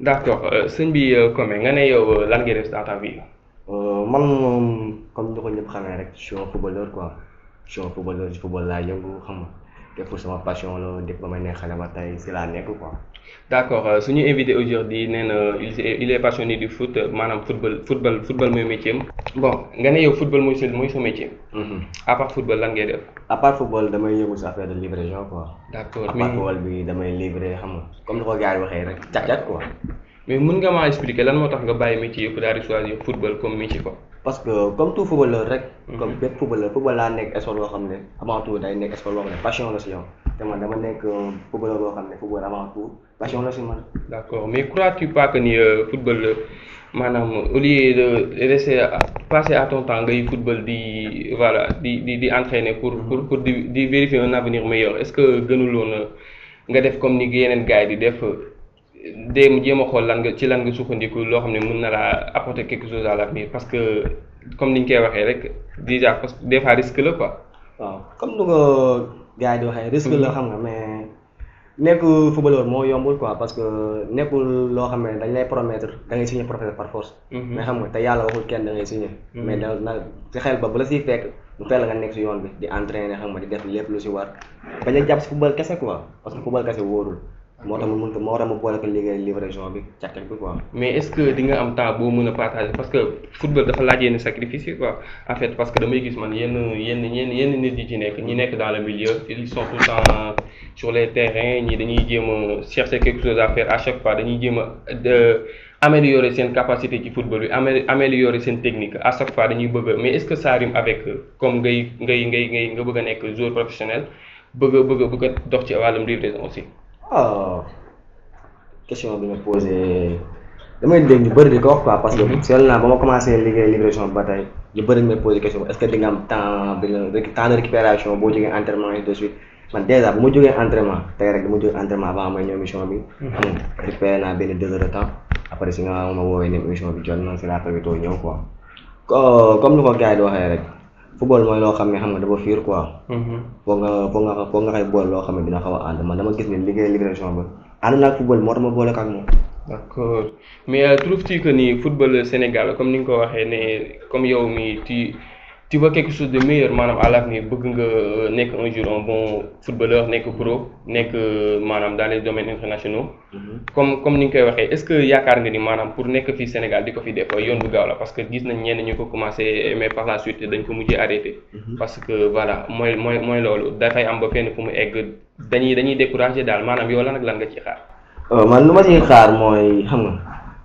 d' accord euh, sëñ bi euh, comme nga ne yow euh, lan ngay def dans ta vie. man moom comme ni ko ñëpp xamee rek je suis un footballeur quoi je suis un footballeur ci football laa yëngu xam nga te pour sama passion la depuis ba may nekk xale ba tey si laa nekk quoi. d' accord euh, suñu invité aujourd'hui nee na il est il est passionné du foot euh, maanaam football football football mooy métier am bon nga ne yow football mooy sa mooy sa métier. Mhm. à part football lan ngay def. à part football damay yëngu si affaire de livraison quoi. d' accord à part football bi damay livrer xam nga. comme ni ko gars yi waxee rek càq-càq quoi. mais mën nga maa expliquer lan moo tax nga bàyyi métier yëpp daal di choisir football comme métier quoi. parce que comme tout footballeur rek. Mhm. comme bépp footballeur football laa nekk sport boo xam ne avant tout day nekk sport boo xam ne passion la si yow te man dama nekk euh, footballeur boo xam ne football avant tout passion la si man. d' accord mais crois-tu pas que ni euh, football euh, maanaam au lieu de laisser passer à ton temps ngay football di voilà di di di entraîner pour mhm. pour pour di di vérifier un avenir meilleur est ce que gënuloon. nga def comme ni yeneen gars yi di def dem jéem a xool lan nga ci lan nga sukkandiku loo xam ne mën na laa apporter quelque chose à l'avenir parce que comme ni ñu koy waxee rek déjà parce que des fois risque la quoi. waaw comme nu ko gars yi di waxee risque la xam nga mais nekk footballeur moo yombul quoi parce que nekkul loo xam ne dañ lay promettre da ngay signer professeur par force. Mhm. mais xam nga te yàlla waxul kenn da ngay signé. Mhm. mais da na ci xel ba bu la siy fekk bu fekk nga nekk si yoon bi di entraîner xam nga di def lépp lu si war bañ a jàpp si football kese quoi parce que football kese wóorul. moo tax ma mën ko moo tax ma boole ko liggéey livraison bi càkkal bi quoi. mais est-ce que di nga am temps boo mën a partager parce que football dafa laaj yenn sacrifice yi quoi en fait parce que damay gis man yenn yenn yenn yenn nit yi ci nekk ñi nekk dans le milieu ils sont tout le temps sur les terrains ñi dañuy jéem a chercher quelque chose à faire à chaque fois dañuy jéem a améliorer seen capacité ci football bi amé améliorer seen technique à chaque fois dañuy bëgg mais est-ce que ça rime avec comme ngay ngay ngay ngay nga bëgg a nekk joueur professionnel bëgg a bëgg a bëgg a dox ci wàllum livraison aussi. ah question bi nga posé damay dégg ñu bëri di ko wax quoi parce que seetlu naa ba ma commencé liggéey livraison ba tey ñu bëri ñu may posé question est-ce que di nga am temps bi la temps de récupération boo jógee entraînement et de suite man dèjà bu ma jógee entraînement tey rek dama jógee entraînement avant may ñëw émission bi. Mhm. xam nga récupéré naa benn deux heures de temps après si nga ma woowee ne émission bi jot na si laa tamit too ñëw quoi. comme ni ko gars yi di waxee rek football mooy loo xam ne xam nga dafa fiir quoi. Mhm. foog nga foog nga foog nga xay boole loo xam ne dina xaw a ànd man dama gis ne liggéey liggéey émission bi ànd naa ak football moo tax ma boole ko ak moom. d'accord mais euh, trouves-tu que ni football Sénégal comme ni nga ko waxee ne comme yow mi tu. tu veux quelque chose de meilleur maanaam à l'avenir bëgg nga euh, nekk un jour un bon footballeur nekk pro nekk euh, maanaam dans les domaines internationaux. Mhm. comme comme ni nga koy waxee est-ce que yaakaar nga ni maanaam pour nekk fii Sénégal di ko fi def yoon bu gaaw la parce que gis nañ ñenn ñu ko commencé mais par la suite dañ ko mujjee arrêté. Mhm. parce que voilà mooy mooy mooy loolu dafay am ba fenn fu mu egg dañuy dañuy découragé daal maanaam yow lan ak lan nga ci xaar. Euh, man lu ma siy xaar mooy xam nga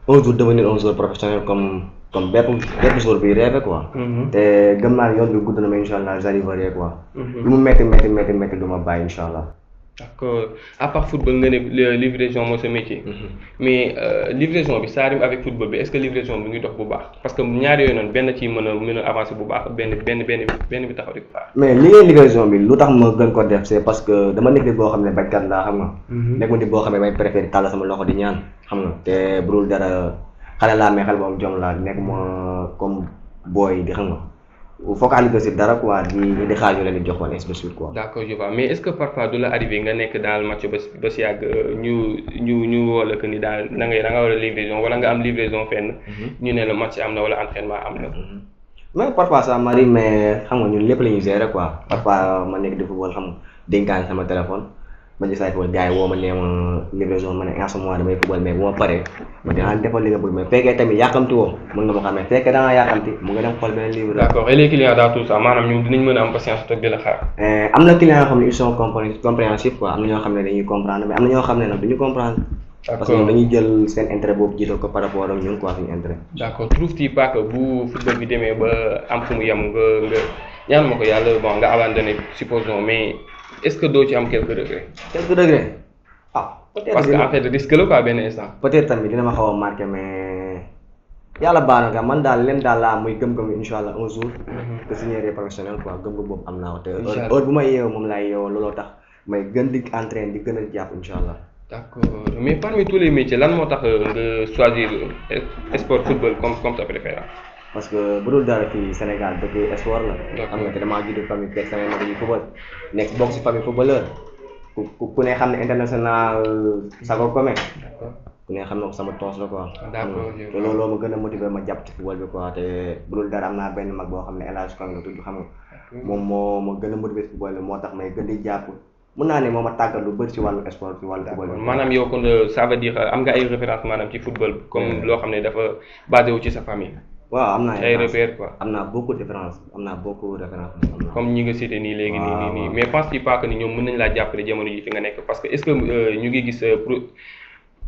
un jour devenir un joueur professionnel comme comme bépp bépp joueur biy rêvé quoi. Mhm. te gëm naa yoon bi gudd na ma incha allah j'arriverai quoi. Mhm. lu mu métti métti métti métti du ma bàyyi incha allah. d'accord à part football nga ne livraison mooy sa métier. Mhm. mais euh, livraison bi ça rime avec football bi est-ce que livraison bi ngi dox bu baax. parce que ñaar yooyu noonu benn ci mën a mën a avancer bu baax benn benn benn benn bi taxaw di ko xaar. mais li ngay livraison bi lu tax ma gën ko def c'est parce que dama nekk boo xam ne bañkat laa xam nga. Mhm. nekk nit boo xam ne may préféré tàll sama loxo di ñaan xam nga te bu dul dara xale laa mais xale boobu jom laa nekk ma comme booy di xam nga. focaliser si dara quoi di di xaar ñu leen di joxoon ainsi de suite quoi. d'accord je vois mais est-ce que parfois du la arrivé nga nekk dans le match ba si ba si yàgg euh, ñu ñu ñu woo la que ni daal da ngay da nga war a livraison wala nga am livraison fenn. ñu ne la match am na wala entraînement am na. mais parfois ça m'arrive mais xam nga ñun lépp la ñuy gérer quoi parfois ma nekk di football xam nga dénkaane sama téléphone ma ci saay football gars yi woo ma nee ma livraison ma ne en ce moment damay football mais bu ma paree ma dinaa defal li nga bëgg mais fekkee tamit yàkkamti woo mën nga ma xam ne fekkee da ngaa yàkkamti mu nga dem xool beneen livre d' accord et les clients dans tout ça maanaam ñoom dinañ mën a am patience toog di la xaar Eh, am na client yoo xam ne ils sont compré- compréhensifs quoi am na ñoo xam ne dañuy comprendre mais am na ñoo xam ne nag duñu comprendre d' parce que ñoom accord dañuy jël seen intérêt boobu jiital ko par rapport ak ñun quoi suñu intérêt d' accord trouve tu pas que bu football bi demee ba am fu mu yem nga nga ñaan ma ko yàlla bon nga abandonné supposons mais est-ce que doo ci am quelques regrets. quelques regrets ah. peut-être parce que en fait risque la quoi benn instant. peut-être tamit dina ma xaw a marqué mais yàlla baax na nga man daal leen daal laa muy gëm-gëm incha allah un jour. Mhm. que signer professionnel quoi gëm-gëm boobu am naa ko te. heure bu ma yeewoo moom laay yeewoo looloo tax. may gën di entraîner di gën a jàpp incha allah. d'accord mais parmi tous les métiers lan moo tax euh, nga choisir euh, sport football comme comme sa préférence. parce que bu dul dara fii Sénégal dëkk sport la. xam nga te damaa judd famille fekk samay mag yi football nekk bokk si famille footballeur ku ku ku ne xam ne international euh, sago commun. ku ne xam na ko sama toos la quoi. d'accord te loolu ma gën a motiver ma jàpp ci football bi quoi te bu dul dara am naa benn mag boo xam ne El Hadj Kang la tudd xam nga. moom moo ma gën a motivé si football moo tax may gën di jàpp mun naa ne moom a tàggat lu bëri ci wàllu sport ci wàllu football. maanaam yow kon euh, ça veut dire euh, am nga ay référence maanaam ci football comme hmm. loo xam ne dafa basé wu ci sa famille. waaw am naa ay repères quoi am naa beaucoup de référence am naa beaucoup de référence comme ñi nga cité nii léegi nii nii nii mais pense-tu pas que ni ñoom mën nañ laa jàppale jamono ji fi nga nekk parce que est-ce que euh, ñu ngi gis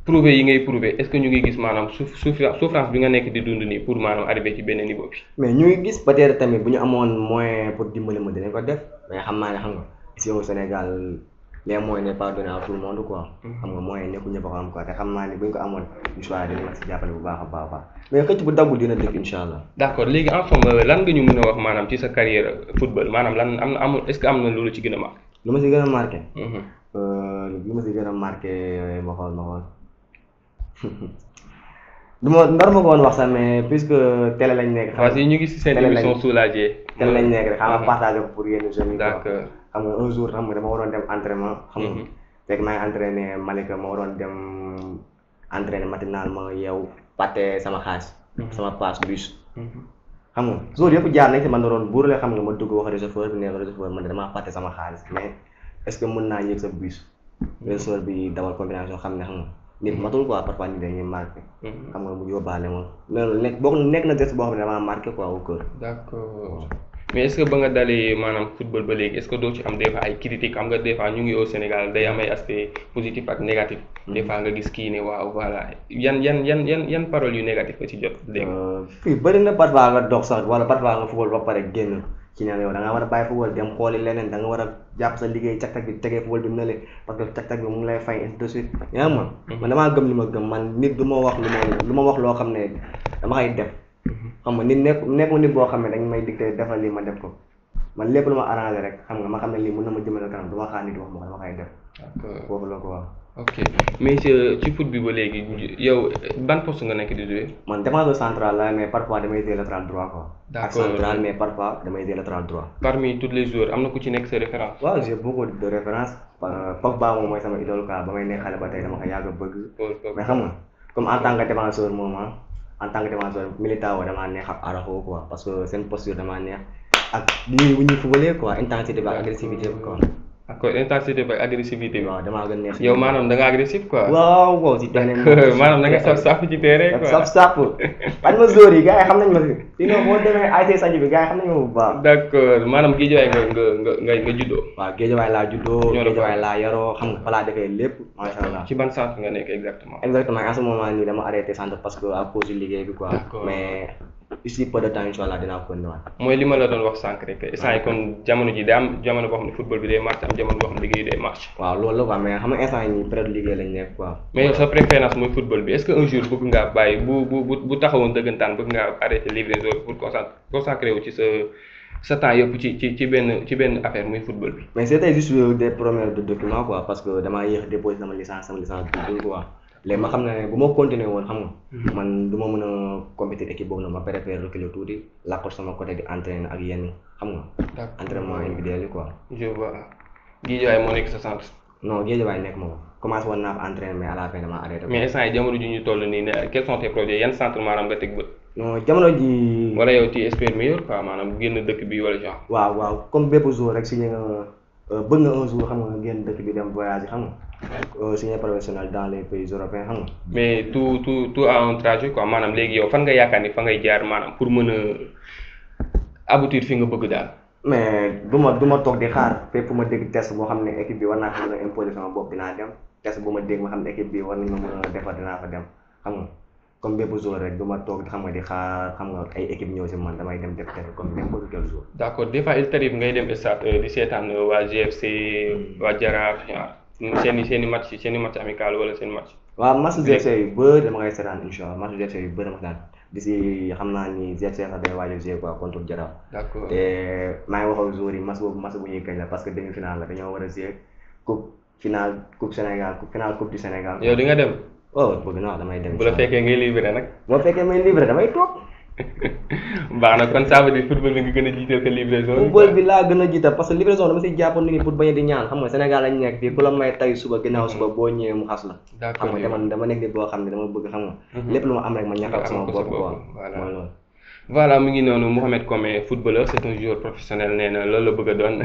prouver yi ngay prouver est-ce que ñu ngi gis maanaam souff souffra- souffrance bi nga nekk di dund nii pour maanaam arriver ci benn niveau bi. mais ñu ngi gis peut-être tamit bu ñu amoon moyen pour dimbali ma dinañ ko def mais xam naa ne xam nga ici au Sénégal les moyens n'est pas donné à tout le monde quoi. xam nga moyen nekkul ñëpp a ko am quoi te xam naa ne bu ñu ko amoon incha allah dinañ ma si jàppale bu baax a baax a baax mais xëcc bu daggul dina dëkk incha allah. d'accord léegi en somme euh, lan nga ñu mën a wax maanaam ci sa carrière euh, football maanaam lan am na amul est-ce que am na loolu ci gën a marqué. lu ma si gën a marqué. Euh, bi ma si gën a marqué euh, ma xool ma xool du ma ndar ma ko woon wax sax mais puisque télé lañ nekk. xam nga ñu ngi si seen émission soulagé. télé lañ nekk rek xam nga partagé ko pour yenn jeunes yi. d'accord xam nga un jour xam nga dama waroon dem entraînement. xam nga mhm. fekk maa ngi entraîné Malika ma waroon dem. entraîné matinal ma yeew pàtte sama xaalis mhm. sama paas bus mhm. xam nga jour yëpp jaar nañ si man doon buur la xam nga ma dugg wax réseau chauffeur bi ne réseau chauffeur man damaa fàtte sama xaalis mais est ce que mën naa yëg sa bus réseau chauffeur bi dawal combinaison xam ne xam nga nit matul quoi parfois nit dañuy marqué xam nga mu yóbbaale moom loolu nekk boo nekk na geste boo xam ne damaa marqué quoi au cœur. d'accord mais est-ce que ba nga dalee maanaam football ba léegi est-ce que doo ci am des fois ay critiques xam nga des fois ñu ngi au Sénégal day am ay aspect positif ak négatif. Mm. des fois nga gis kii ne waaw voilà yan yan yan yan yan paroles yu négatif nga ci jot. dégg nga euh, fii bëri na parfois nga dox sax wala parfois nga football ba pare génn. ci ne yow da nga war a bàyyi football dem xooli leneen da nga war a jàpp sa liggéey cag-cag bi tegee football bi na le parce que cag-cag bi mu ngi lay fay ainsi de suite yaa ngi ma mhm. man damaa gëm li ma gëm man nit du ma wax lu ma lu ma wax loo xam ne dama koy def mhm. xam nga nit nekk nekk nit boo xam ne dañ may dicté defal lii ma def ko man lépp lu ma arrangé rek xam nga ma xam ne lii mën na ma jëmale kanam du ma xaar nit wax ma ko dama koy def foofu la quoi. ok mais euh, ci foot bi ba léegi yow ban poste nga nekk di joué. man défenseur central la mais parfois damay joué latéral droit quoi. d' accord ak central mais parfois damay joué latéral droit. parmi tous les joueurs am na ku ci nekk sa référence. waaw j'ai beaucoup de références. Pogba moom mooy sama idole quoi ba may nekk xale ba tey dama ko yàgg a bëgg. mais xam nga. comme en tant que défenseur moom ah, en tant que défenseur Militao damaa neex ak Araujo quoi parce que seen posture damaa neex ak nii bu ñuy fubalee quoi intensité bi ak agressivité bi quoi. ak ko intensité bi ak agressivité bi. waaw damaa gën neex. yow maanaam da nga agressif quoi. waaw waaw si terrain bi. maanaam da nga saf saf ci terrain quoi. saf saf bañ ma zóor yi gars yi xam nañ ma si. sinon boo demee ASC Sadji bi gars yi xam nañ ma bu baax. d' accord maanaam géejawaay nga nga nga nga nga juddoo. waaw géejawaay laa juddoo. Ñoo la ko géejawaay laa yaroo xam nga fa laa defee lépp macha allah. ci ban centre nga nekk exact exactement en ce moment nii dama arrêté centre parce que à cause du liggéey bi quoi. mais ici peu de temps incha allah dinaa ko ñëwaat. mooy li ma la doon wax sànq rek instant yi kon jamono ji day am jamono boo xam ne football bi day marché am jamono boo xam ne liggéey day marché. waaw loolu la quoi mais xam nga instant yii période liggéey lañ nekk quoi. mais yow sa préférence mooy football bi est-ce que un jour bëgg ngaa bàyyi bu bu bu taxawoon dëggantaan bëgg ngaa arrêté livraison pour consacrer wu ci sa. sa temps yëpp ci ci ci benn ci benn affaire muy football bi. mais c'était juste des promesses de documents quoi parce que damaa yéex déposé sama licence sama licence bi quoi léegi ma xam ne bu ma continuer woon xam nga. Hmm. man du ma mën a compétir équipe boobu noonu ma préfère reculer tuuti làqut sama côté di entraîner ak yenn xam nga. entraînement individuel yi quoi. je vois Guédiawaye moo nekk sa centre. non Guédiawaye nekk moom commencé woon naa fa entraîner mais à la fin dama arrêté. mais instant yii jamono ji ñu toll nii ne quels sont tes projets yan centre maanaam nga teg bët. non jamono ji. wala yow tu espères meilleur quoi maanaam génn dëkk bi wala genre. waaw waaw comme bépp jour rek si ñu nga euh, bëgg nga un jour xam nga génn dëkk bi dem voyage xam nga. Euh, signé professionnel dans les pays européens xam nga. mais tout tout tout a un trajet quoi maanaam léegi yow fan nga yaakaar ni fa ngay jaar maanaam pour mën a aboutir fi nga bëgg daal. mais du ma du ma toog di xaar fépp ma dégg test boo xam ne équipe bi war naa ko mën a imposer sama bopp dinaa dem test bu ma dégg ma xam ne équipe bi war nañ ma mën a defar dinaa fa dem xam nga comme bépp jour rek du ma toog xam nga di xaar xam nga ay équipe ñëw si man damay dem def test comme n'importe quel jour. d' accord des fois il t'arrive ngay dem stade euh, di seetaan euh, waa GFC waa Jaraaf seen i seen i match seen i match amical wala seen match. waaw match GFC yu bëri dama koy seetaan incha allah match GFC yu bëri dama koy seetaan bis yi xam naa ni GFC sax day waaj a jouer quoi contre Jaraaf. d'accord te maa ngi wax ak joueurs yi match boobu match bu ñuy gañ la parce que demi finale la dañoo war a jouer coupe finale coupe Sénégal coupe finale coupe du Sénégal. yow di nga dem. oh bëgg naa damay dem. bu la fekkee ngay libéré nag. boo fekkee may libéré damay toog. baax na kon ça veut dire football bi nga gën a jiital que livraison. football bi laa gën a jiital parce que livraison dama si jàppoon ni pour bañ a di ñaan xam nga Sénégal lañ nekk fii ku la may tay suba ginnaaw suba boo ñëwee mu xas la. d'accord xam nga man dama nekk nit boo xam ne dama bëgg xam nga. Mhm. lépp lu ma am rek ma ñàkkal sama bopp quoi voilà mooy loolu. voilà mu ngi noonu Mouhamed Komé footballeur c'est un joueur professionnel nee na loolu la bëgg a doon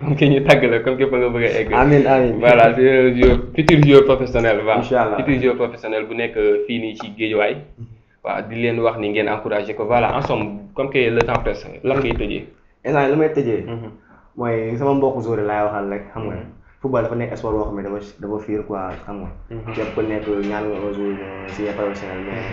comme que ñu tàgg la comme que fa nga bëgg a egg. amiin amiin voilà c'est un joueur futur joueur professionnel. incha allah futur joueur professionnel bu nekk euh, fii nii ci Guédiawaye. Mhm. waaw di leen wax ni ngeen encouragé ko voilà en somme comme que le temps presse lan ngay tëjee. instant li may tëjee. Mhm. mooy sama mbokku joueur laay waxal rek xam nga. Mhm. football dafa nekk sport boo xam ne dafa dafa fiir quoi xam nga. Mhm. képp ku nekk ñaan nga un jour signé professionnel mais.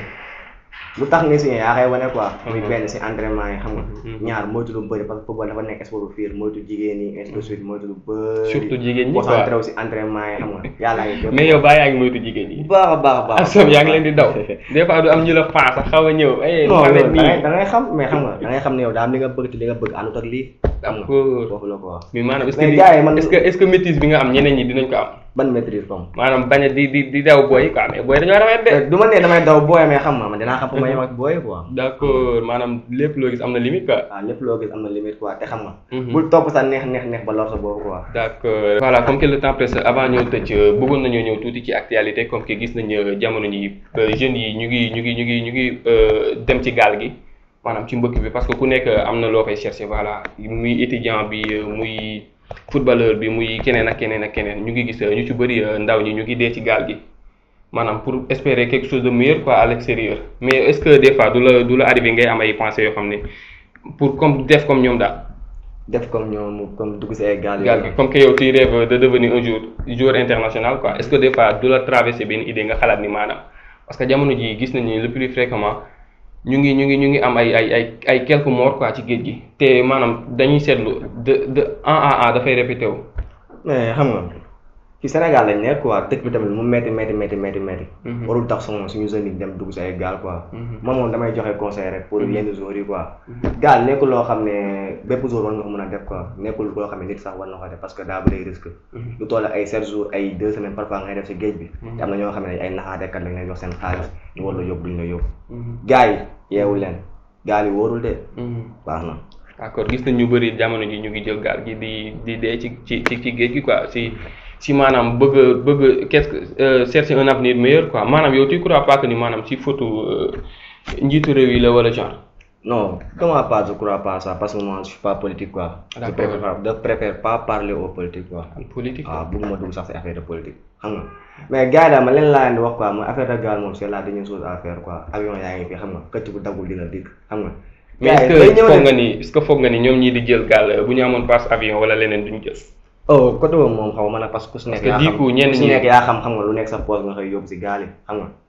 lu tax nga signé yaa koy wane quoi. muy benn si entraînement yi xam nga. ñaar moytu lu bëri parce que football dafa nekk. sport fiir moytu jigéen yi ainsi de suite moytu lu bëri surtout jigéen ñi quoi concentré wu si entraînement yi xam nga yàlla ngi def mais yow baa yaa ngi moytu jigéen ñi bu baax a baax a baax asam yaa ngi leen di daw des fois du am ñu la faa sax xaw a ñëw eh non ma ne loolu da nii ngay da ngay xam mais xam nga da ngay xam ne yow daa am li nga bëgg te li nga bëgg àndut ak lii xam nga d'accord foofu la ko wax mais maanaam est-ce que Mais gars yi man- est-ce que est-ce que maîtrise bi nga am ñeneen ñi dinañ ko am ban maîtrise comme. maanaam bañ a di di di daw booy yi quoi mais booy dañoo rafet de. Eh, du ma nee damay daw booy mais xam nga man dinaa xam fu ma yem ak booy quoi. d' accord maanaam lépp loo gis am na limite quoi. waaw ah, lépp loo gis am na limite quoi te xam nga. Mhm. bul topp sa neex neex neex ba lor sa boobu quoi. d' accord voilà comme que le temps presse avant ñoo tëj euh, bëggoon nañoo ñëw tuuti ci actualité comme que gis nañu euh, jamono ji euh, jeunes yi ñu ngi ñu ngi ñu ngi ñu ngi dem ci gaal gi. maanaam ci mbëkk bi parce que ku nekk am na loo koy chercher voilà muy étudiant bi muy. footballeur bi muy keneen ak keneen ak keneen ñu ngi gis ñu ci bëri euh, ndaw ñi ñu ngi dee ci gaal gi maanaam pour espérer quelque chose de meilleur quoi à l'extérieur mais est-ce que des fois du la du la arrivé ngay am ay pensées yoo xam ne pour comme def comme ñoom daal. def comme ñoom comme dugg si ay gaal gaal gi comme que yow tu rêves de devenir un jour joueur international quoi est-ce que des fois du la traversé benn idée nga xalaat ni maanaam parce que jamono ji gis nañu le plus fréquemment ñu ngi ñu ngi ñu ngi am ay ay ay ay quelques morts quoi ci géej gi te maanaam dañuy seetlu de de en en en dafay répété wu. mais xam nga fi Sénégal lañ nekk quoi dëkk bi tamit mu métti métti métti métti métti. Mhm. warul tax sama suñu jeunes yi dem dugg si ay gaal quoi. Mhm. man moom damay joxe conseil rek pour mhm. yenn joueurs yi quoi. gaal nekkul loo xam ne bépp joueur war nga ko mën a def quoi nekkul loo xam ne nit sax war na ko def parce que daa bëri risque. Mhm. lu toll ay sept jours ay deux semaines parfois ngay def si géej bi. Mhm. te am na ñoo xam ne ay naxaatekat lañ lay jox seen xaalis ñu war la yóbbu duñ la yóbbu. Mhm. gars yi yeewul leen gaal yi wóorul de. baax na. d'accord gis nañ ñu bëri jamono ji ñu ngi jël gaal gi di di dee ci ci ci géej gi quoi si si maanaam bëgg bëgg qu'est-ce que euh, chercher un avenir meilleur quoi maanaam yow tu crois pas que ni maanaam si photo euh, njiitu réew yi la wala genre. Non, de ma part, je ne crois pas à ça parce que moi, je ne suis pas politique. Quoi. Je D'accord. préfère, pas- je préfère pas parler aux politiques. Quoi. am politique waaw bëgguma dugg sax si affaire de politique xam nga mais gars yi daal ma leen laa leen di wax quoi mooy affaire de gaz moom c'est la dernière chose à faire quoi avion yaa ngi fi xam nga këcc bu daggul dina dikk xam nga. mais est-ce gars yi que day ñëw foog de- nga ni est-ce que foog nga ni ñoom ñii di jël gaal bu ñu amoon passe avion wala leneen duñ jël oh côté boobu moom xaw ma nag parce que ku si nekk que yaa du xam coup, ñenn ku si ñi- nekk yaa xam xam nga lu nekk sa poche nga xëy yóbbu si gaal yi xam nga.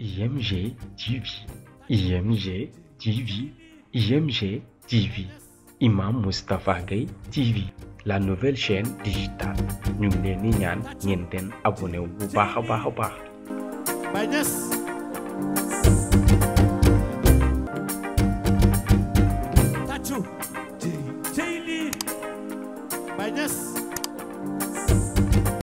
IMG TV IMG TV IMG TV Imam Moustapha Gueye TV la nouvelle chaîne digitale ñu ngi leen di ñaan ngeen den abonné wu bu baax a baax a baax Baye Niass tàccu cey lii Baye Niass